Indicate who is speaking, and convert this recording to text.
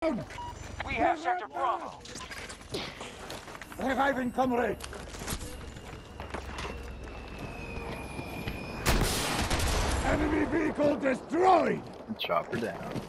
Speaker 1: We have Sector Bravo.
Speaker 2: Reviving comrade. Enemy vehicle destroyed.
Speaker 3: Chopper down.